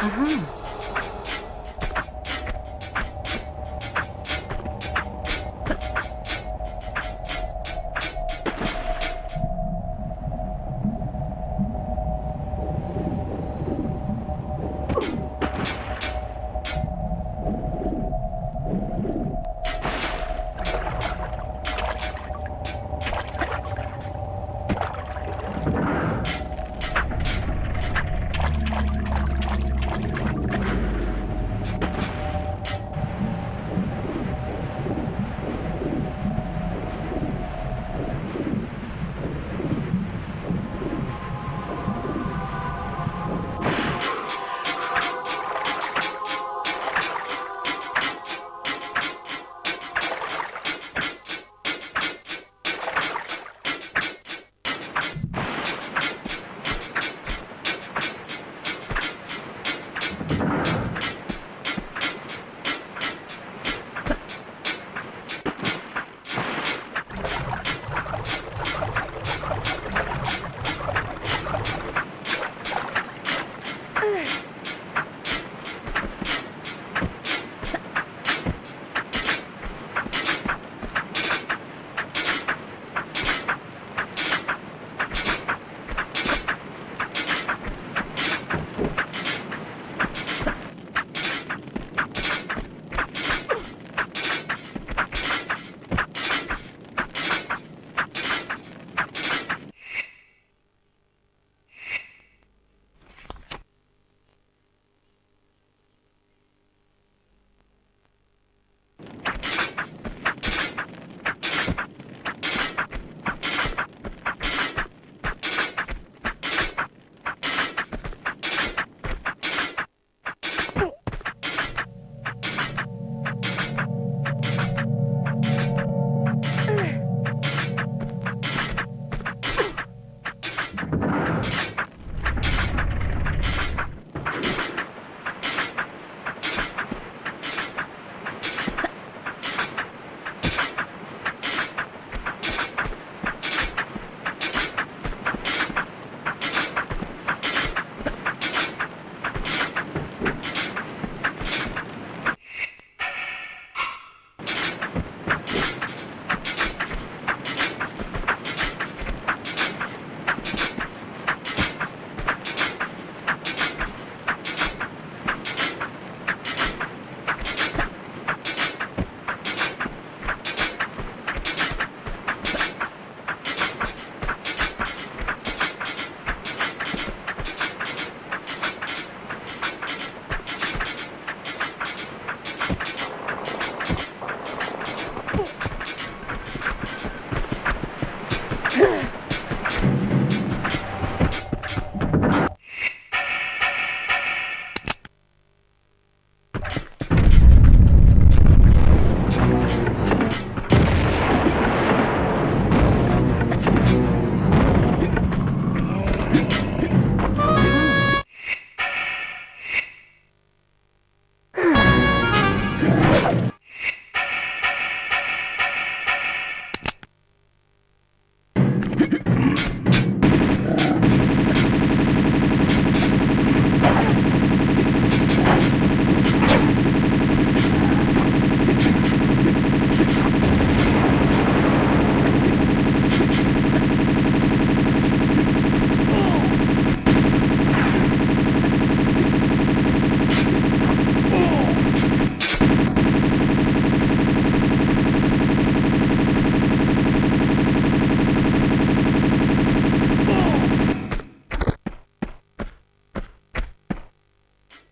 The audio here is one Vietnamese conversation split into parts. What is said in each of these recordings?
Aha.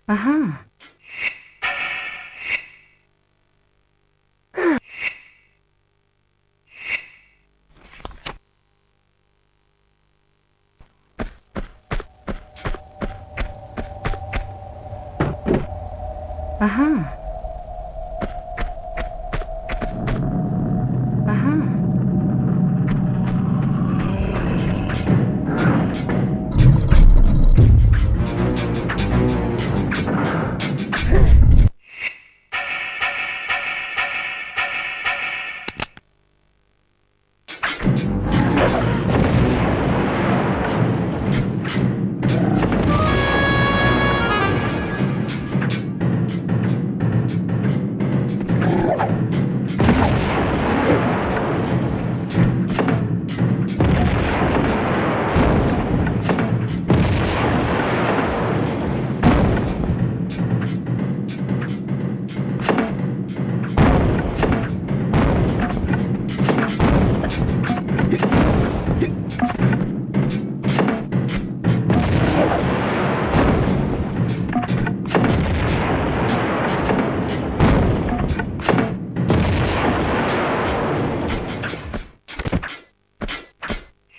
Aha. Aha.